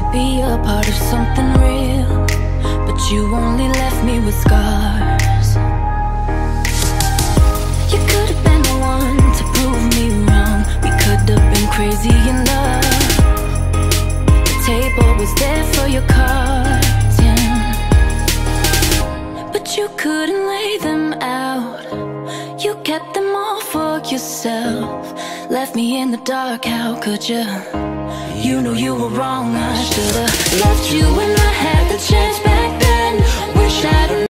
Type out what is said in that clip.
to be a part of something real. But you only left me with scars. You could have been the one to prove me wrong. We could have been crazy in love. The table was there for your cards, yeah. But you couldn't lay them out. You kept them all for yourself. Left me in the dark, how could you? You knew you were wrong, I should've left you when